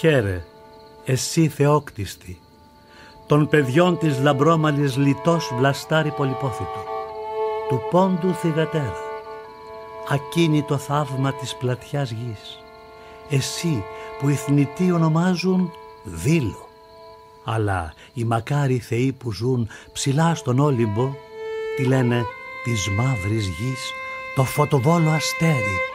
Χαίρε, εσύ θεόκτιστη, των παιδιών της λαμπρόμαλης λιτός βλαστάρι πολυπόθητο, του πόντου θυγατέρα, ακίνητο θαύμα της πλατιάς γης, εσύ που οι θνητοί ονομάζουν δήλο, αλλά οι μακάρι θεοί που ζουν ψηλά στον Όλυμπο, τη λένε της μαύρης γης το φωτοβόλο αστέρι